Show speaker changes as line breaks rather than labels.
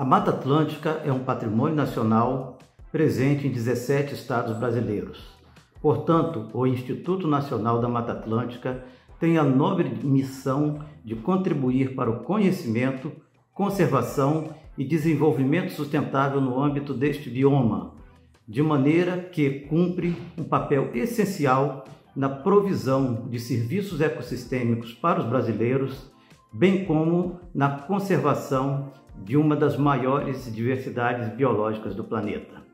A Mata Atlântica é um patrimônio nacional presente em 17 estados brasileiros. Portanto, o Instituto Nacional da Mata Atlântica tem a nobre missão de contribuir para o conhecimento, conservação e desenvolvimento sustentável no âmbito deste bioma, de maneira que cumpre um papel essencial na provisão de serviços ecossistêmicos para os brasileiros, bem como na conservação de uma das maiores diversidades biológicas do planeta.